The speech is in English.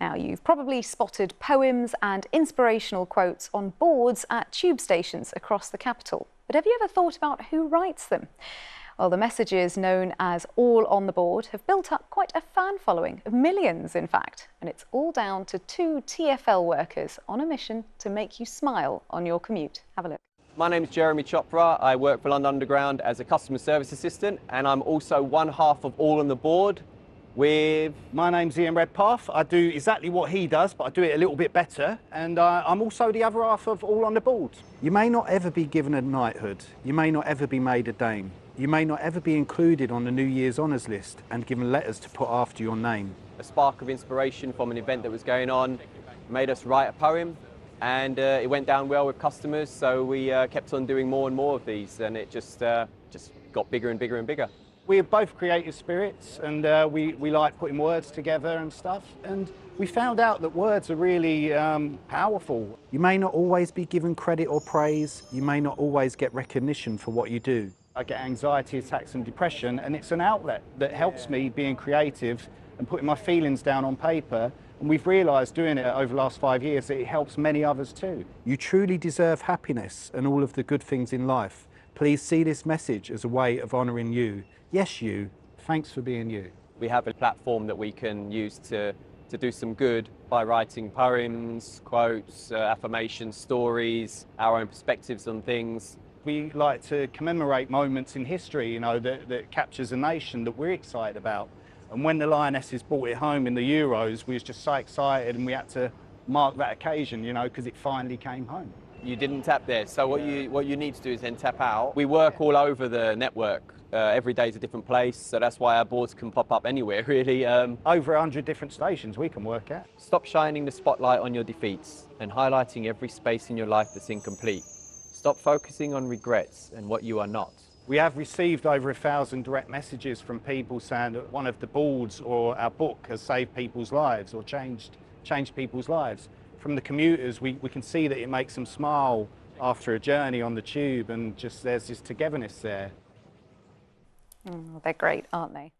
Now, you've probably spotted poems and inspirational quotes on boards at tube stations across the capital. But have you ever thought about who writes them? Well, the messages known as All on the Board have built up quite a fan following of millions, in fact. And it's all down to two TFL workers on a mission to make you smile on your commute. Have a look. My name is Jeremy Chopra. I work for London Underground as a customer service assistant, and I'm also one half of All on the Board with. My name's Ian Redpath. I do exactly what he does, but I do it a little bit better. And uh, I'm also the other half of All on the Board. You may not ever be given a knighthood. You may not ever be made a dame. You may not ever be included on the New Year's honours list and given letters to put after your name. A spark of inspiration from an event that was going on made us write a poem and uh, it went down well with customers so we uh, kept on doing more and more of these and it just uh, just got bigger and bigger and bigger we're both creative spirits and uh, we, we like putting words together and stuff. And we found out that words are really um, powerful. You may not always be given credit or praise. You may not always get recognition for what you do. I get anxiety attacks and depression and it's an outlet that helps me being creative and putting my feelings down on paper. And we've realised doing it over the last five years that it helps many others too. You truly deserve happiness and all of the good things in life. Please see this message as a way of honouring you. Yes, you. Thanks for being you. We have a platform that we can use to, to do some good by writing poems, quotes, uh, affirmations, stories, our own perspectives on things. We like to commemorate moments in history, you know, that, that captures a nation that we're excited about. And when the Lionesses brought it home in the Euros, we was just so excited and we had to mark that occasion, you know, because it finally came home. You didn't tap there, so what you what you need to do is then tap out. We work all over the network. Uh, every day is a different place, so that's why our boards can pop up anywhere, really. Um, over 100 different stations we can work at. Stop shining the spotlight on your defeats and highlighting every space in your life that's incomplete. Stop focusing on regrets and what you are not. We have received over a thousand direct messages from people saying that one of the boards or our book has saved people's lives or changed, changed people's lives. From the commuters, we, we can see that it makes them smile after a journey on the tube and just there's this togetherness there. Mm, they're great, aren't they?